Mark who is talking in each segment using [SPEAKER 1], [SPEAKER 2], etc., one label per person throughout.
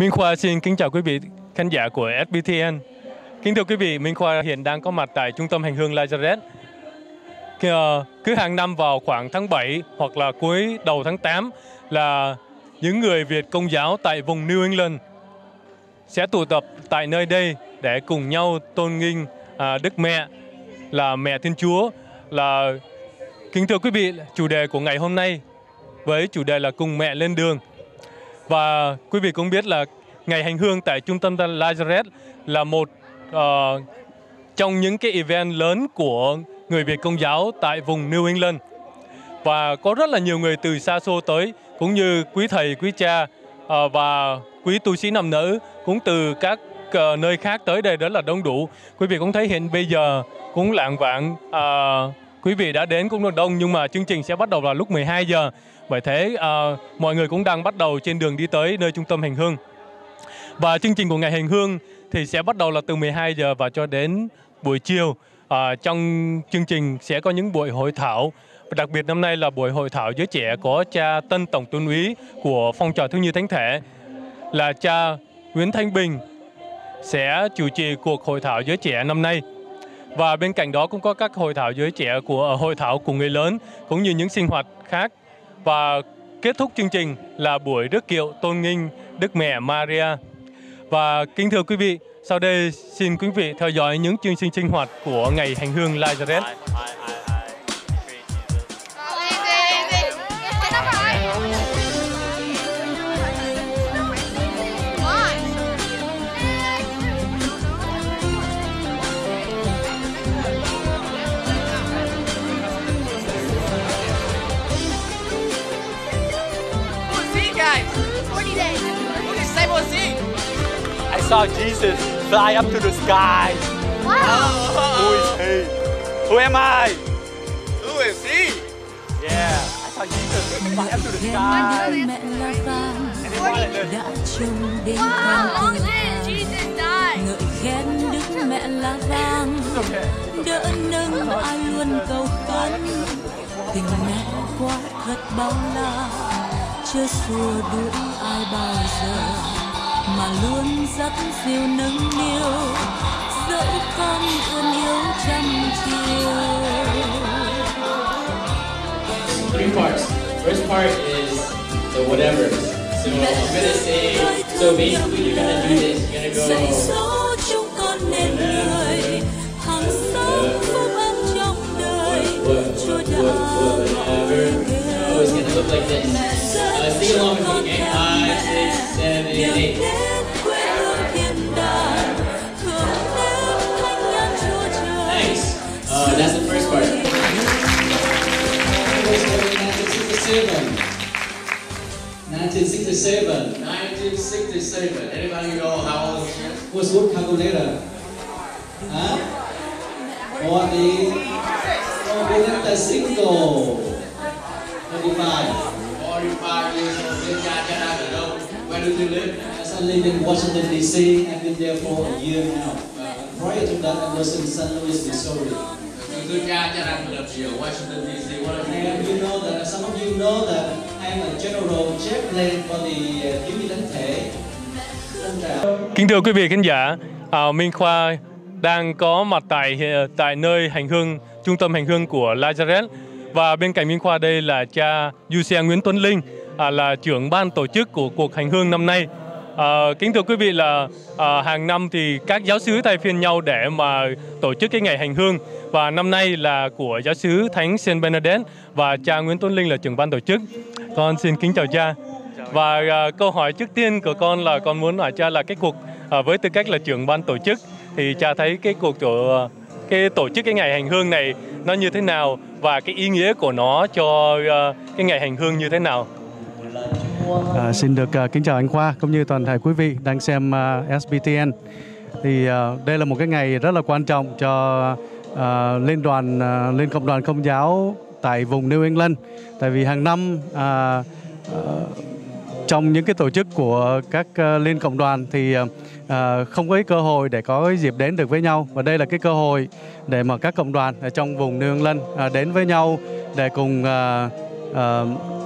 [SPEAKER 1] Minh Khoa xin kính chào quý vị khán giả của SBTN. Kính thưa quý vị, Minh Khoa hiện đang có mặt tại trung tâm hành hương Lazareth. Ờ, cứ hàng năm vào khoảng tháng 7 hoặc là cuối đầu tháng 8 là những người Việt Công giáo tại vùng New England sẽ tụ tập tại nơi đây để cùng nhau tôn nghinh à, Đức Mẹ là Mẹ Thiên Chúa là kính thưa quý vị chủ đề của ngày hôm nay với chủ đề là cùng mẹ lên đường và quý vị cũng biết là ngày hành hương tại trung tâm Lazareth là một uh, trong những cái event lớn của người Việt Công giáo tại vùng New England. Và có rất là nhiều người từ xa xôi tới cũng như quý thầy quý cha uh, và quý tu sĩ nam nữ cũng từ các uh, nơi khác tới đây rất là đông đủ. Quý vị cũng thấy hiện bây giờ cũng lạng vạn uh, quý vị đã đến cũng được đông nhưng mà chương trình sẽ bắt đầu vào lúc 12 giờ. Bởi thế uh, mọi người cũng đang bắt đầu trên đường đi tới nơi trung tâm hành hương. Và chương trình của ngày hành hương thì sẽ bắt đầu là từ 12 giờ và cho đến buổi chiều. À, trong chương trình sẽ có những buổi hội thảo. Và đặc biệt năm nay là buổi hội thảo giới trẻ có cha tân tổng tuân úy của phong trào thiếu nhi thánh thể. Là cha Nguyễn Thanh Bình sẽ chủ trì cuộc hội thảo giới trẻ năm nay và bên cạnh đó cũng có các hội thảo giới trẻ của ờ, hội thảo của người lớn cũng như những sinh hoạt khác và kết thúc chương trình là buổi rước kiệu tôn nghinh Đức Mẹ Maria. Và kính thưa quý vị, sau đây xin quý vị theo dõi những chương trình sinh hoạt của ngày hành hương Lazareth.
[SPEAKER 2] Saw Jesus fly up to the sky.
[SPEAKER 3] Wow.
[SPEAKER 2] Who is he? Who am I?
[SPEAKER 3] Who is he?
[SPEAKER 2] Yeah, I saw Jesus fly up to the sky.
[SPEAKER 4] đã trông đến
[SPEAKER 3] Wow,
[SPEAKER 4] wow.
[SPEAKER 3] long live Jesus died.
[SPEAKER 4] ngợi khen đức mẹ là vàng
[SPEAKER 2] Okay.
[SPEAKER 4] đỡ nâng ai luôn cầu khấn tình mẹ quá thật bao la chưa xua đuổi ai bao giờ mà luôn dắt dìu nâng niu dẫu con ơn yêu trăm chiều
[SPEAKER 5] three parts. First part is the whatever. So I'm gonna say, so basically you're gonna do this, you're gonna go, 1967. 1967. Anybody know how old she is?
[SPEAKER 6] What's good calculator? Huh? What is? Oh, we got the single. 35.
[SPEAKER 5] 45 years old. Nhà cha đang ở đâu? Where do you live?
[SPEAKER 6] Yes, I live in Washington D.C. I've been there for a year now. Uh, prior to that, I was in St. Louis, Missouri.
[SPEAKER 5] Cha đang lập gì ở Washington DC? What
[SPEAKER 6] And you know that some of you know that General uh, thiếu nhi thể.
[SPEAKER 1] Kính thưa quý vị khán giả, à, Minh Khoa đang có mặt tại uh, tại nơi hành hương trung tâm hành hương của Lazareth và bên cạnh Minh Khoa đây là cha Du Nguyễn Tuấn Linh à, là trưởng ban tổ chức của cuộc hành hương năm nay. À, kính thưa quý vị là à, hàng năm thì các giáo sứ thay phiên nhau để mà tổ chức cái ngày hành hương và năm nay là của giáo sứ Thánh Saint Bernadette và cha Nguyễn Tuấn Linh là trưởng ban tổ chức. Con xin kính chào cha. Và à, câu hỏi trước tiên của con là con muốn hỏi cha là cái cuộc à, với tư cách là trưởng ban tổ chức thì cha thấy cái cuộc tổ cái tổ chức cái ngày hành hương này nó như thế nào và cái ý nghĩa của nó cho à, cái ngày hành hương như thế nào?
[SPEAKER 7] À, xin được uh, kính chào anh Khoa cũng như toàn thể quý vị đang xem ờ, uh, SBTN. Thì uh, đây là một cái ngày rất là quan trọng cho uh, liên đoàn uh, liên cộng đoàn công giáo tại vùng New England. Tại vì hàng năm uh, uh, trong những cái tổ chức của các uh, liên cộng đoàn thì uh, không có cái cơ hội để có cái dịp đến được với nhau và đây là cái cơ hội để mà các cộng đoàn ở trong vùng New England uh, đến với nhau để cùng uh, uh,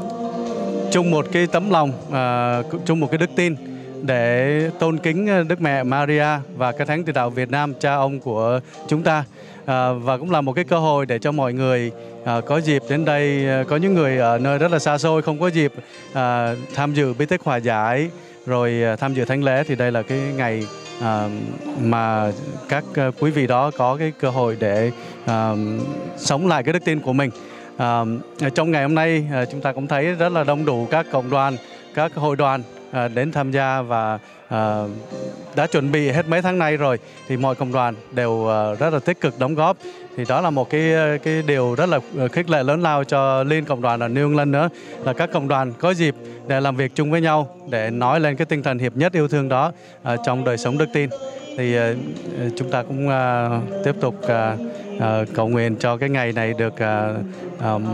[SPEAKER 7] chung một cái tấm lòng uh, chung một cái đức tin
[SPEAKER 4] để tôn kính à, Đức Mẹ Maria và các thánh từ đạo Việt Nam cha ông của chúng ta. À, và cũng là một cái cơ hội để cho mọi người à, có dịp đến đây à, có những người ở nơi rất là xa xôi không có dịp à, tham dự bí tích hòa giải rồi tham dự thánh lễ thì đây là cái ngày à, mà các quý vị đó có cái cơ hội để à, sống lại cái đức tin của mình à, trong ngày hôm nay à, chúng ta cũng thấy rất là đông đủ các cộng đoàn các hội đoàn à, đến tham gia và à, đã chuẩn bị hết mấy tháng nay rồi. Thì mọi cộng đoàn đều à, rất là tích cực đóng góp. Thì đó là một cái cái điều rất là khích lệ lớn lao cho liên cộng đoàn ở New England nữa là các cộng đoàn có dịp để làm việc chung với nhau để nói lên cái tinh thần hiệp nhất yêu thương đó à, trong đời sống đức tin thì uh, chúng ta cũng uh, tiếp tục uh, uh, cầu nguyện cho cái ngày này được uh, um,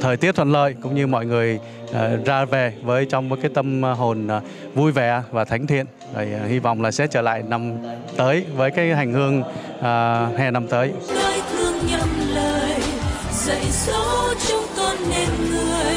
[SPEAKER 4] thời tiết thuận lợi cũng như mọi người uh, ra về với trong một cái tâm hồn uh, vui vẻ và thánh thiện rồi uh, hy vọng là sẽ trở lại năm tới với cái hành hương uh, hè năm tới. dạy dỗ chúng con nên người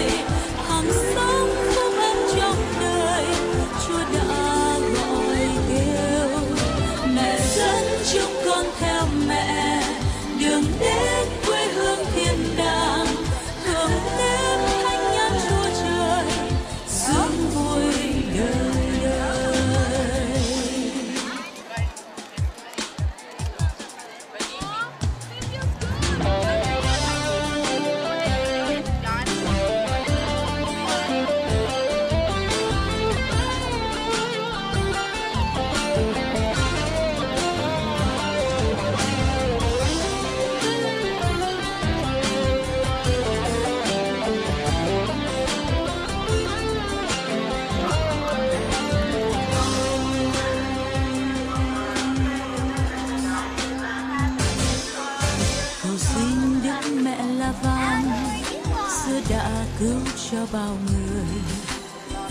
[SPEAKER 4] bao người.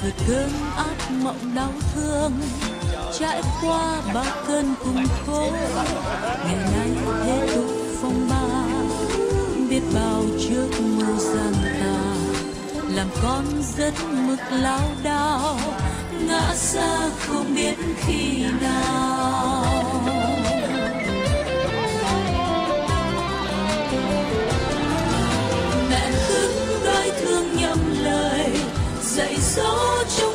[SPEAKER 4] Vượt cơn ác mộng đau thương, trải qua bao cơn cùng khổ. Ngày nay thế tục phong ba, biết bao trước mưu gian tà. Làm con rất mực lao đao, ngã xa không biết khi nào. Dạy dỗ chúng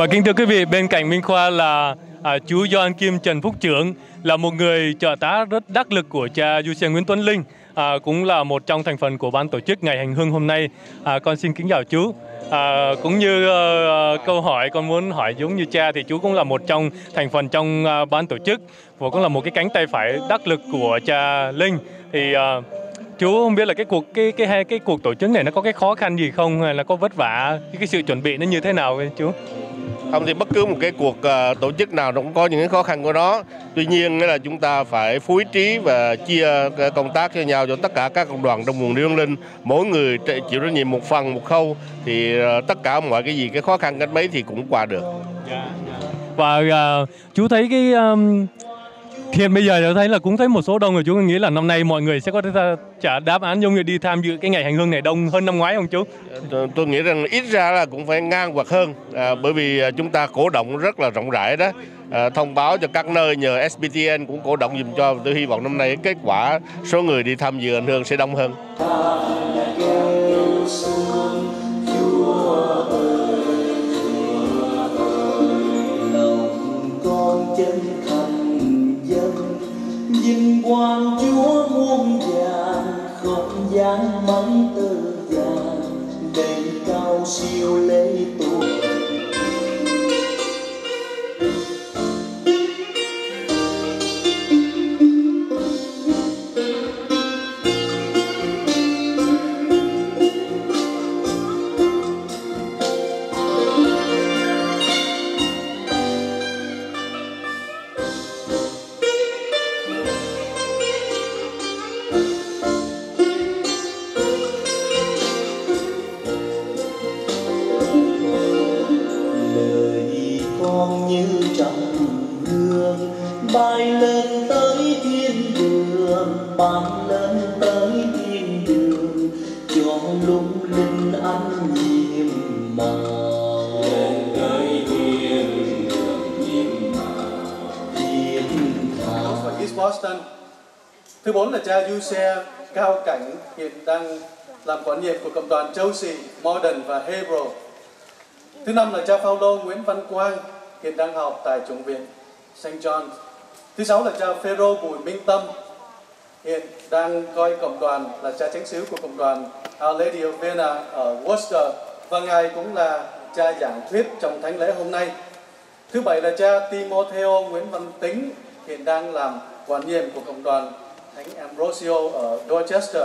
[SPEAKER 1] Và kính thưa quý vị, bên cạnh Minh Khoa là à, chú Doan Kim Trần Phúc Trưởng là một người trợ tá rất đắc lực của cha Du Nguyễn Tuấn Linh, à, cũng là một trong thành phần của ban tổ chức ngày hành hương hôm nay. À, con xin kính chào chú. À, cũng như uh, câu hỏi con muốn hỏi giống như cha thì chú cũng là một trong thành phần trong uh, ban tổ chức và cũng là một cái cánh tay phải đắc lực của cha Linh. Thì uh, chú không biết là cái cuộc cái cái hai cái cuộc tổ chức này nó có cái khó khăn gì không hay là có vất vả cái, cái sự chuẩn bị nó như thế nào chú?
[SPEAKER 8] Không thì bất cứ một cái cuộc uh, tổ chức nào nó cũng có những cái khó khăn của nó. Tuy nhiên là chúng ta phải phối trí và chia ờ, công tác cho nhau cho tất cả các công đoàn trong vùng liên linh. Mỗi người chịu trách nhiệm một phần một khâu thì uh, tất cả mọi cái gì cái khó khăn cách mấy thì cũng qua được.
[SPEAKER 1] Dạ, dạ. Và uh, chú thấy cái um, hiện bây giờ tôi thấy là cũng thấy một số đông rồi chú nghĩ là năm nay mọi người sẽ có thể trả đáp án giống như đi tham dự cái ngày hành hương này đông hơn năm ngoái không chú?
[SPEAKER 8] Tôi, tôi nghĩ rằng ít ra là cũng phải ngang hoặc hơn à, bởi vì à, chúng ta cổ động rất là rộng rãi đó à, thông báo cho các nơi nhờ SBTN cũng cổ động dùm cho tôi hy vọng năm nay kết quả số người đi tham dự hành hương sẽ đông hơn.
[SPEAKER 9] Quan chúa muôn vàng không gian mắng từ vàng. Đầy cao siêu lễ tu
[SPEAKER 7] Thứ bốn là cha Du Xe Cao Cảnh hiện đang làm quản nhiệm của cộng đoàn Chelsea, Modern và Hebrew. Thứ năm là cha Phaolô Nguyễn Văn Quang hiện đang học tại Trung viện St. John. Thứ sáu là cha Phêrô Bùi Minh Tâm hiện đang coi cộng đoàn là cha chánh xứ của cộng đoàn Our Lady of Vienna ở Worcester và ngài cũng là cha giảng thuyết trong thánh lễ hôm nay. Thứ bảy là cha Timotheo Nguyễn Văn Tính hiện đang làm Quan nhiệm của cộng đoàn Thánh Ambrosio ở Dorchester.